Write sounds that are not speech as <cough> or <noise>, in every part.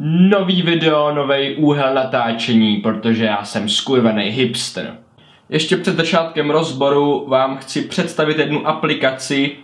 nový video, nový úhel natáčení, protože já jsem skurvený hipster. Ještě před začátkem rozboru vám chci představit jednu aplikaci,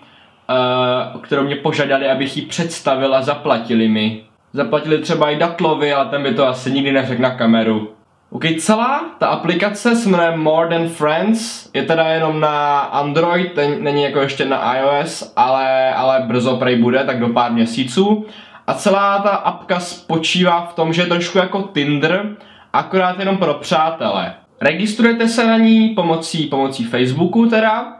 uh, kterou mě požádali, abych ji představil a zaplatili mi. Zaplatili třeba i Datlovi, ale ten by to asi nikdy neřekl na kameru. Ok, celá ta aplikace se jmenuje More Than Friends, je teda jenom na Android, ten není jako ještě na iOS, ale, ale brzo prej bude, tak do pár měsíců. A celá ta apka spočívá v tom, že je trošku jako Tinder, akorát jenom pro přátele. Registrujete se na ní pomocí, pomocí Facebooku teda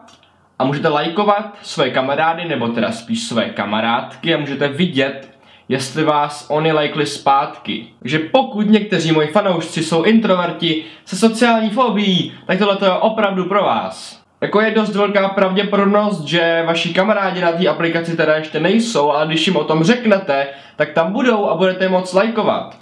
a můžete lajkovat své kamarády, nebo teda spíš své kamarádky a můžete vidět, jestli vás oni lajkli zpátky. Takže pokud někteří moji fanoušci jsou introverti se sociální fobií, tak tohle je opravdu pro vás. Jako je dost velká pravděpodobnost, že vaši kamarádi na té aplikaci teda ještě nejsou, ale když jim o tom řeknete, tak tam budou a budete moc lajkovat.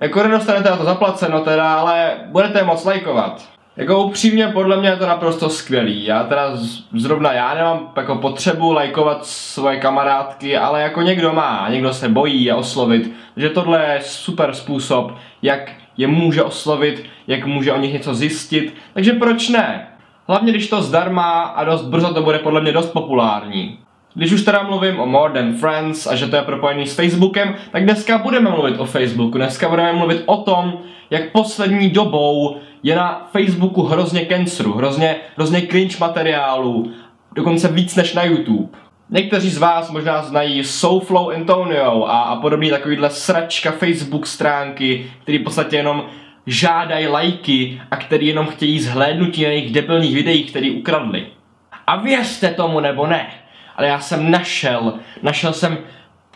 Jako nedostanete na to zaplaceno teda, ale budete moc lajkovat. Jako upřímně, podle mě je to naprosto skvělý. Já teda zrovna já nemám jako potřebu lajkovat svoje kamarádky, ale jako někdo má, někdo se bojí je oslovit. Takže tohle je super způsob, jak je může oslovit, jak může o nich něco zjistit. Takže proč ne? Hlavně když to zdarma a dost brzo to bude podle mě dost populární. Když už teda mluvím o More Than Friends a že to je propojený s Facebookem, tak dneska budeme mluvit o Facebooku. Dneska budeme mluvit o tom, jak poslední dobou je na Facebooku hrozně canceru, hrozně, hrozně cringe materiálů, dokonce víc než na YouTube. Někteří z vás možná znají Soulflow Antonio a, a podobný takovýhle sračka Facebook stránky, který v podstatě jenom žádají lajky a který jenom chtějí zhlédnutí na jejich debilních videích, který ukradli. A věřte tomu nebo ne, ale já jsem našel, našel jsem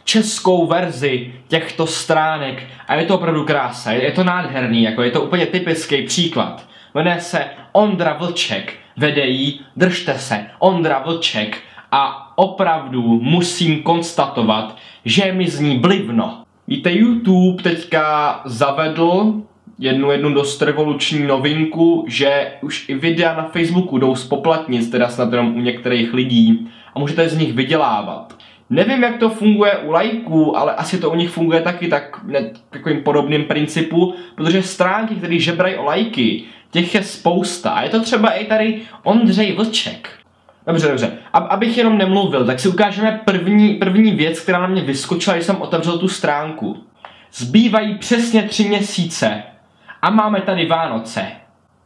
českou verzi těchto stránek a je to opravdu krása, je, to nádherný, jako je to úplně typický příklad. Jmenuje se Ondra Vlček, vede jí, držte se, Ondra Vlček a opravdu musím konstatovat, že mi zní blivno. Víte, YouTube teďka zavedl jednu jednu dost revoluční novinku, že už i videa na Facebooku jdou spoplatnit, teda snad jenom u některých lidí a můžete z nich vydělávat. Nevím, jak to funguje u lajků, ale asi to u nich funguje taky tak ne, takovým podobným principu, protože stránky, které žebrají o lajky, těch je spousta. A je to třeba i tady Ondřej Vlček. Dobře, dobře. A, abych jenom nemluvil, tak si ukážeme první, první věc, která na mě vyskočila, když jsem otevřel tu stránku. Zbývají přesně tři měsíce a máme tady Vánoce.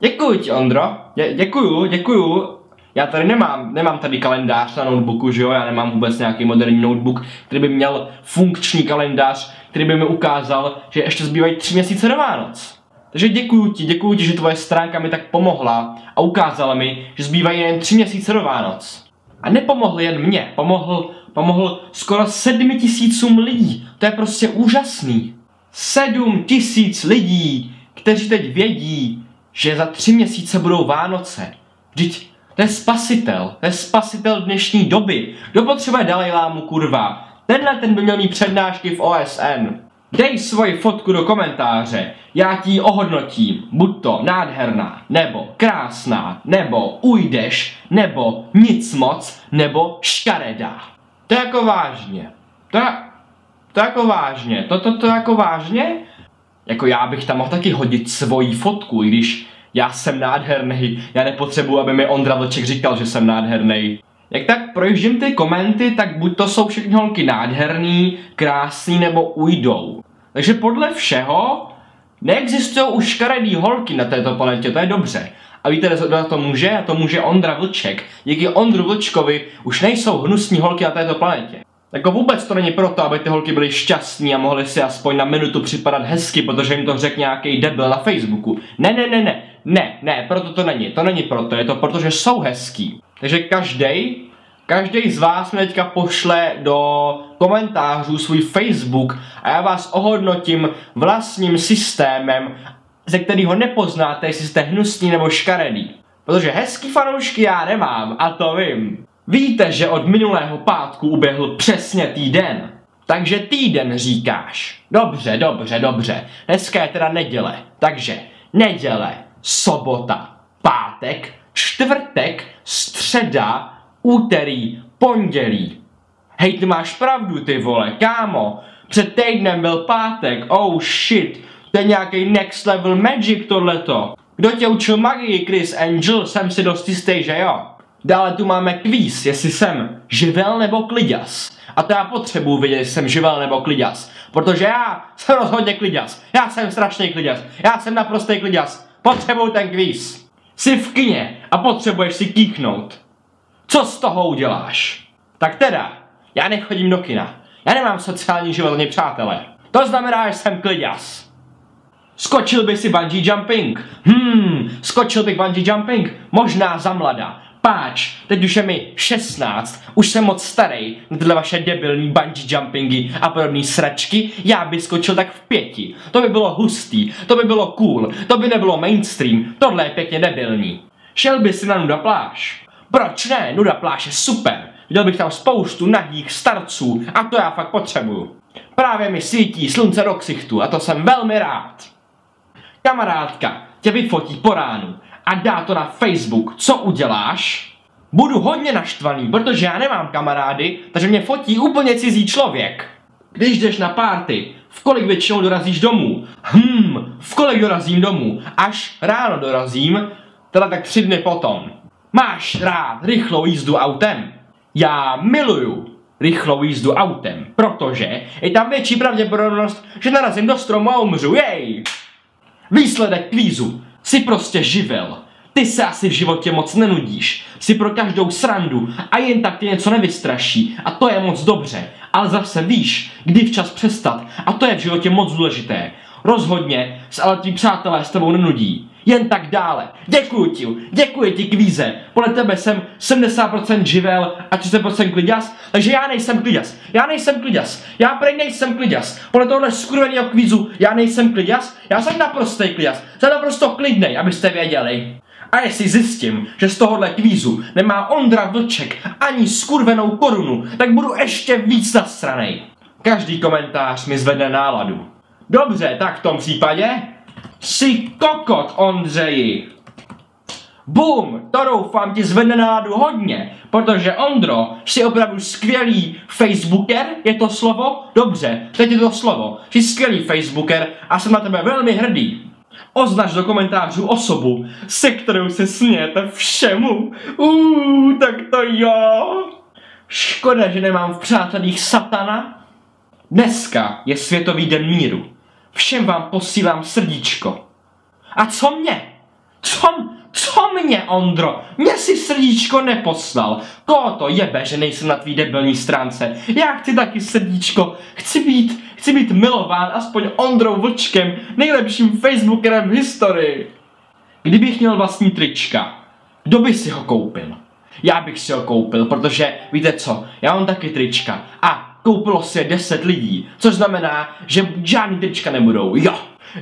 Děkuji ti, Ondro. Dě, děkuju, děkuju. Já tady nemám, nemám tady kalendář na notebooku, že jo, já nemám vůbec nějaký moderní notebook, který by měl funkční kalendář, který by mi ukázal, že ještě zbývají tři měsíce do Vánoc. Takže děkuji ti, děkuji ti, že tvoje stránka mi tak pomohla a ukázala mi, že zbývají jen tři měsíce do Vánoc. A nepomohl jen mě, pomohl, pomohl skoro sedmi tisícům lidí. To je prostě úžasný. Sedm tisíc lidí, kteří teď vědí, že za tři měsíce budou Vánoce. Vždyť to je spasitel, to je spasitel dnešní doby. Kdo potřebuje Dalajlámu, kurva? Tenhle ten by měl mít přednášky v OSN. Dej svoji fotku do komentáře, já ti ji ohodnotím, buď to nádherná, nebo krásná, nebo ujdeš, nebo nic moc, nebo škaredá. To je jako vážně. To je, to je jako vážně. To, to, to jako vážně? Jako já bych tam mohl taky hodit svoji fotku, i když já jsem nádherný, já nepotřebuji, aby mi Ondra Vlček říkal, že jsem nádherný. Jak tak projíždím ty komenty, tak buď to jsou všechny holky nádherný, krásný nebo ujdou. Takže podle všeho neexistují už škaredý holky na této planetě, to je dobře. A víte, kdo to může? A to může Ondra Vlček. Díky Ondru Vlčkovi už nejsou hnusní holky na této planetě. Jako vůbec to není proto, aby ty holky byly šťastní a mohly si aspoň na minutu připadat hezky, protože jim to řekl nějaký debil na Facebooku. Ne, ne, ne, ne, ne, ne, proto to není. To není proto, je to proto, že jsou hezký. Takže každý, každý z vás mě teďka pošle do komentářů svůj Facebook a já vás ohodnotím vlastním systémem, ze kterého nepoznáte, jestli jste hnusný nebo škaredý. Protože hezký fanoušky já nemám a to vím. Víte, že od minulého pátku uběhl přesně týden. Takže týden říkáš. Dobře, dobře, dobře. Dneska je teda neděle. Takže neděle, sobota, pátek, čtvrtek, středa, úterý, pondělí. Hej, ty máš pravdu, ty vole, kámo. Před týdnem byl pátek, oh shit, to je nějaký next level magic tohleto. Kdo tě učil magii, Chris Angel, jsem si dost jistý, že jo. Dále tu máme kvíz, jestli jsem živel nebo kliděs. A to já potřebuji vědět, jestli jsem živel nebo kliděs. Protože já jsem rozhodně kliděs. Já jsem strašný kliděs. Já jsem naprostý kliděs. Potřebuji ten kvíz. Jsi v kině a potřebuješ si kýchnout. Co z toho uděláš? Tak teda, já nechodím do kina. Já nemám sociální život ani přátelé. To znamená, že jsem kliděs. Skočil by si bungee jumping? Hmm, skočil bych bungee jumping? Možná za mlada. Páč, teď už je mi 16, už jsem moc starý na tyhle vaše debilní bungee jumpingy a podobné sračky, já bych skočil tak v pěti. To by bylo hustý, to by bylo cool, to by nebylo mainstream, tohle je pěkně debilní. Šel by si na nuda pláž. Proč ne? Nuda pláž je super. Viděl bych tam spoustu nahých starců a to já fakt potřebuju. Právě mi svítí slunce do ksichtu a to jsem velmi rád. Kamarádka tě vyfotí po ránu a dá to na Facebook. Co uděláš? Budu hodně naštvaný, protože já nemám kamarády, takže mě fotí úplně cizí člověk. Když jdeš na párty, v kolik většinou dorazíš domů? Hmm, v kolik dorazím domů? Až ráno dorazím, teda tak tři dny potom. Máš rád rychlou jízdu autem? Já miluju rychlou jízdu autem, protože je tam větší pravděpodobnost, že narazím do stromu a umřu, jej! Výsledek kvízu. Jsi prostě živel. Ty se asi v životě moc nenudíš. Jsi pro každou srandu a jen tak tě něco nevystraší a to je moc dobře. Ale zase víš, kdy včas přestat a to je v životě moc důležité. Rozhodně se ale tví přátelé s tebou nenudí. Jen tak dále. Děkuji ti, děkuji ti kvíze. Podle tebe jsem 70% živel a 30% kliděs, takže já nejsem kliděs. Já nejsem kliděs. Já prej nejsem kliděs. Podle tohle skurveného kvízu já nejsem kliděs. Já jsem naprostý kliděs. Jsem naprosto klidnej, abyste věděli. A jestli zjistím, že z tohohle kvízu nemá Ondra Vlček ani skurvenou korunu, tak budu ještě víc nasranej. Každý komentář mi zvedne náladu. Dobře, tak v tom případě Jsi kokot, Ondřeji. Bum, to doufám ti zvedne náladu hodně, protože Ondro, jsi opravdu skvělý Facebooker, je to slovo? Dobře, teď je to slovo. Jsi skvělý Facebooker a jsem na tebe velmi hrdý. Označ do komentářů osobu, se kterou se smějete všemu. Uuu, tak to jo. Škoda, že nemám v přátelích satana. Dneska je Světový den míru. Všem vám posílám srdíčko. A co mě? Co, co mě, Ondro? Mě si srdíčko neposlal. Koho to jebe, že nejsem na tvý debilní stránce? Já chci taky srdíčko. Chci být, chci být milován aspoň Ondrou Vlčkem, nejlepším Facebookerem v historii. Kdybych měl vlastní trička, kdo by si ho koupil? Já bych si ho koupil, protože víte co, já mám taky trička a koupilo si je 10 lidí, což znamená, že žádný trička nebudou, jo.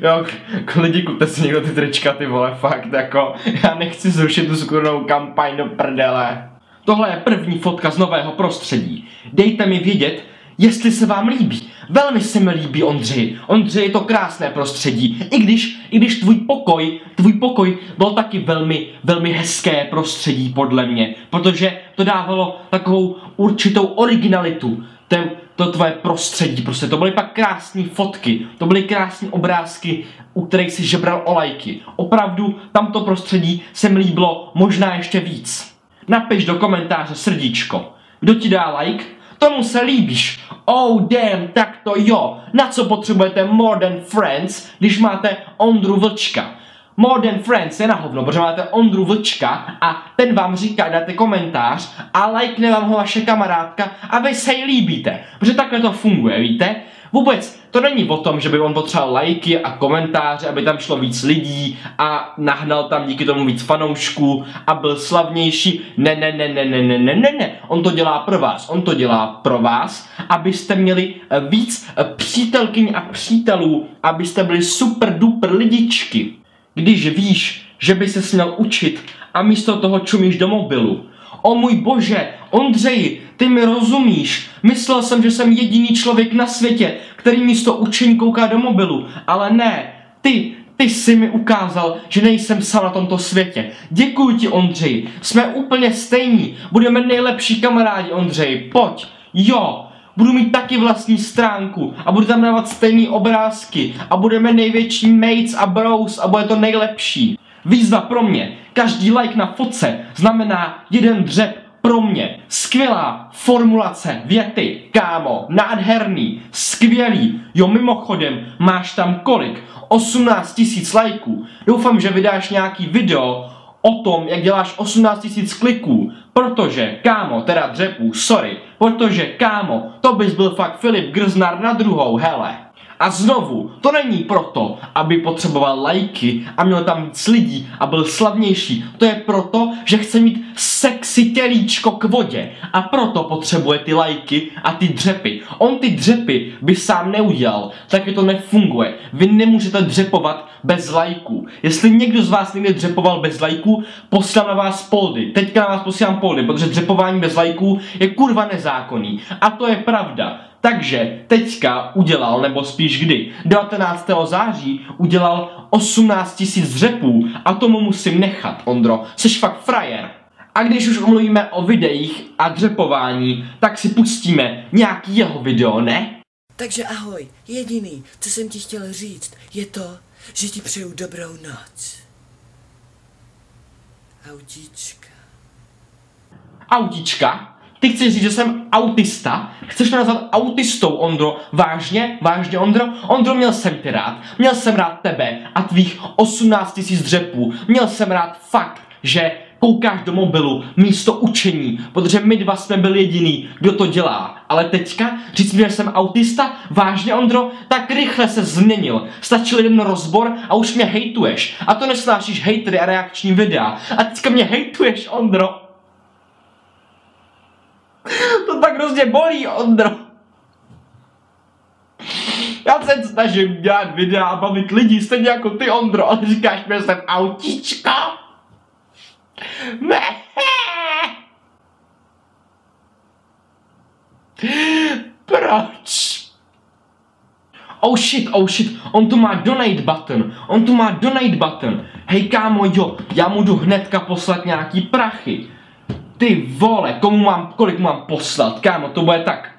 Jo, k lidi, kupte si někdo ty trička, ty vole, fakt, jako, já nechci zrušit tu skurnou kampaň do prdele. Tohle je první fotka z nového prostředí. Dejte mi vědět, jestli se vám líbí. Velmi se mi líbí Ondřej. Ondřej je to krásné prostředí. I když, i když tvůj pokoj, tvůj pokoj byl taky velmi, velmi hezké prostředí podle mě. Protože to dávalo takovou určitou originalitu ten, to tvoje prostředí, prostě to byly pak krásné fotky, to byly krásné obrázky, u kterých si žebral o lajky. Opravdu tamto prostředí se mi líbilo možná ještě víc. Napiš do komentáře srdíčko. Kdo ti dá like? Tomu se líbíš. Oh damn, tak to jo. Na co potřebujete more than friends, když máte Ondru Vlčka? Modern Friends je na hovno, protože máte Ondru Vlčka a ten vám říká, dáte komentář a lajkne vám ho vaše kamarádka a vy se jí líbíte. Protože takhle to funguje, víte? Vůbec to není o tom, že by on potřeboval lajky a komentáře, aby tam šlo víc lidí a nahnal tam díky tomu víc fanoušků a byl slavnější. Ne, ne, ne, ne, ne, ne, ne, ne, ne. On to dělá pro vás. On to dělá pro vás, abyste měli víc přítelkyň a přítelů, abyste byli super duper lidičky když víš, že by se měl učit a místo toho čumíš do mobilu. O můj bože, Ondřeji, ty mi rozumíš. Myslel jsem, že jsem jediný člověk na světě, který místo učení kouká do mobilu. Ale ne, ty, ty jsi mi ukázal, že nejsem sám na tomto světě. Děkuji ti, Ondřej. Jsme úplně stejní. Budeme nejlepší kamarádi, Ondřej. Pojď. Jo. Budu mít taky vlastní stránku a budu tam dávat stejné obrázky a budeme největší mates a bros a bude to nejlepší. Výzva pro mě, každý like na fotce znamená jeden dřep pro mě. Skvělá formulace věty, kámo, nádherný, skvělý. Jo, mimochodem, máš tam kolik? 18 tisíc lajků. Doufám, že vydáš nějaký video o tom, jak děláš 18 tisíc kliků, protože, kámo, teda dřepů, sorry, protože, kámo, to bys byl fakt Filip Grznar na druhou, hele. A znovu, to není proto, aby potřeboval lajky a měl tam víc lidí a byl slavnější. To je proto, že chce mít sexy tělíčko k vodě. A proto potřebuje ty lajky a ty dřepy. On ty dřepy by sám neudělal, taky to nefunguje. Vy nemůžete dřepovat bez lajků. Jestli někdo z vás někdy dřepoval bez lajků, posílám na vás poldy. Teďka na vás posílám poldy, protože dřepování bez lajků je kurva nezákonný. A to je pravda. Takže teďka udělal, nebo spíš kdy, 19. září udělal 18 tisíc dřepů a tomu musím nechat, Ondro. Jsi fakt frajer. A když už mluvíme o videích a dřepování, tak si pustíme nějaký jeho video, ne? Takže ahoj, jediný, co jsem ti chtěl říct, je to, že ti přeju dobrou noc. Autíčka. Autička? Ty chceš říct, že jsem autista? Chceš mě nazvat autistou, Ondro? Vážně? Vážně, Ondro? Ondro, měl jsem ty rád. Měl jsem rád tebe a tvých 18 tisíc dřepů. Měl jsem rád fakt, že koukáš do mobilu místo učení, protože my dva jsme byli jediný, kdo to dělá. Ale teďka říct mi, že jsem autista? Vážně, Ondro? Tak rychle se změnil. Stačil jeden rozbor a už mě hejtuješ. A to nesnášíš hejtry a reakční videa. A teďka mě hejtuješ, Ondro. <laughs> To tak hrozně bolí, Ondro. Já se snažím dělat videa a bavit lidi, stejně jako ty, Ondro, ale říkáš mi, že jsem autíčka. Ne. Proč? Oh shit, oh shit, on tu má donate button, on tu má donate button. Hej kámo, jo, já mu jdu hnedka poslat nějaký prachy. Ty vole, komu mám, kolik mám poslat, kámo, to bude tak.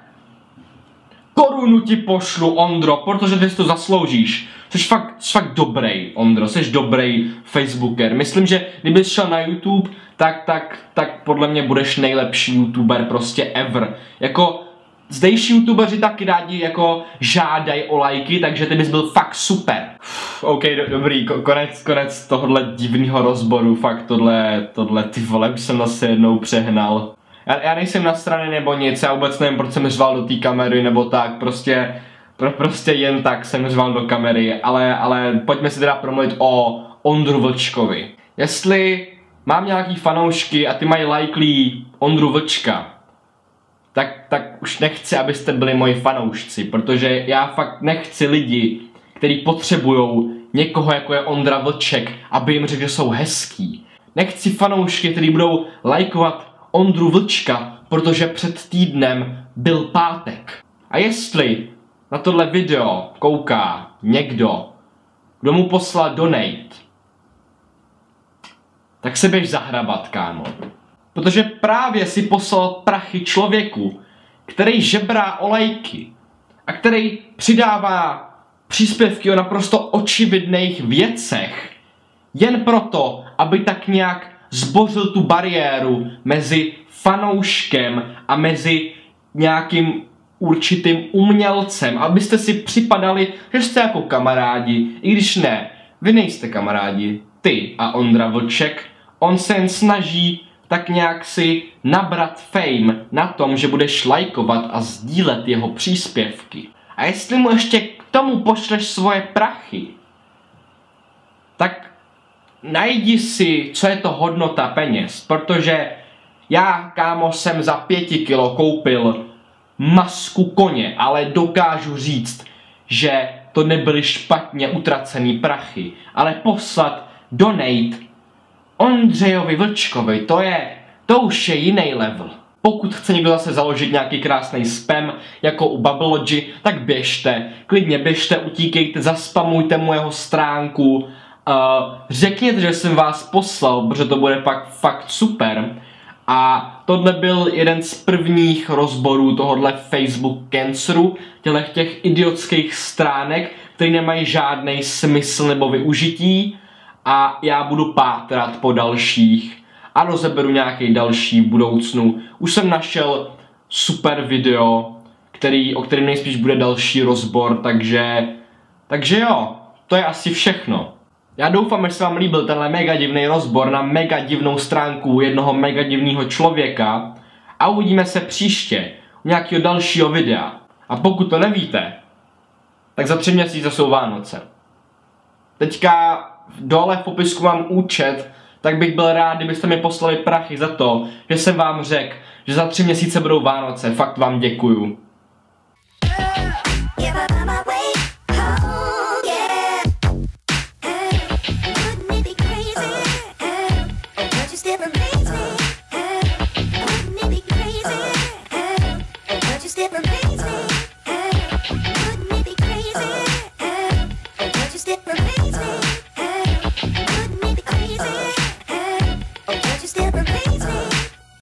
Korunu ti pošlu, Ondro, protože ty si to zasloužíš. Jsi fakt, jsi fakt dobrý, Ondro, jsi dobrý Facebooker. Myslím, že kdybys šel na YouTube, tak, tak, tak podle mě budeš nejlepší YouTuber prostě ever. Jako, zdejší YouTubeři taky rádi jako žádají o lajky, takže ty bys byl fakt super. Uf, OK, do, dobrý, konec, konec tohohle divného rozboru, fakt tohle, tohle, ty vole, už jsem zase jednou přehnal. Já, já nejsem na straně nebo nic, já vůbec nevím, proč jsem řval do té kamery nebo tak, prostě, pro, prostě jen tak jsem řval do kamery, ale, ale pojďme si teda promluvit o Ondru Vlčkovi. Jestli mám nějaký fanoušky a ty mají lajklí Ondru Vlčka, tak, tak už nechci, abyste byli moji fanoušci, protože já fakt nechci lidi, kteří potřebují někoho, jako je Ondra Vlček, aby jim řekl, že jsou hezký. Nechci fanoušky, kteří budou lajkovat Ondru Vlčka, protože před týdnem byl pátek. A jestli na tohle video kouká někdo, kdo mu poslal donate, tak se běž zahrabat, kámo. Protože právě si poslal prachy člověku, který žebrá olejky a který přidává příspěvky o naprosto očividných věcech, jen proto, aby tak nějak zbořil tu bariéru mezi fanouškem a mezi nějakým určitým umělcem, abyste si připadali, že jste jako kamarádi, i když ne, vy nejste kamarádi, ty a Ondra Vlček, on se jen snaží tak nějak si nabrat fame na tom, že budeš lajkovat a sdílet jeho příspěvky. A jestli mu ještě k tomu pošleš svoje prachy, tak najdi si, co je to hodnota peněz, protože já, kámo, jsem za pěti kilo koupil masku koně, ale dokážu říct, že to nebyly špatně utracený prachy, ale poslat donate Ondřejovi Vlčkovi, to je, to už je jiný level. Pokud chce někdo zase založit nějaký krásný spam, jako u Babblogy, tak běžte, klidně běžte, utíkejte, zaspamujte mu jeho stránku, uh, řekněte, že jsem vás poslal, protože to bude pak fakt super. A tohle byl jeden z prvních rozborů tohohle Facebook Canceru, těchto těch idiotských stránek, které nemají žádný smysl nebo využití a já budu pátrat po dalších a rozeberu nějaký další v budoucnu. Už jsem našel super video, který, o kterém nejspíš bude další rozbor, takže, takže jo, to je asi všechno. Já doufám, že se vám líbil tenhle mega divný rozbor na mega divnou stránku jednoho mega divného člověka a uvidíme se příště u nějakého dalšího videa. A pokud to nevíte, tak za tři měsíce jsou Vánoce. Teďka dole v popisku mám účet, tak bych byl rád, kdybyste mi poslali prachy za to, že jsem vám řekl, že za tři měsíce budou Vánoce. Fakt vám děkuju. Yeah,